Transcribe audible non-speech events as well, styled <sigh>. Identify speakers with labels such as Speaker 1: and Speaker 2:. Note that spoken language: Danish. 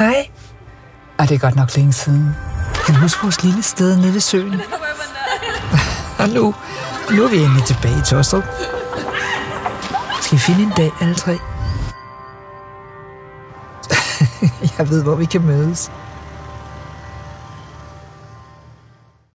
Speaker 1: Hej. Og det er godt nok længe siden. Kan du huske vores lille sted nede ved søen? <laughs> Og nu, nu er vi endelig tilbage i Tostrup. Skal vi finde en dag, alle tre? <laughs> Jeg ved, hvor vi kan mødes.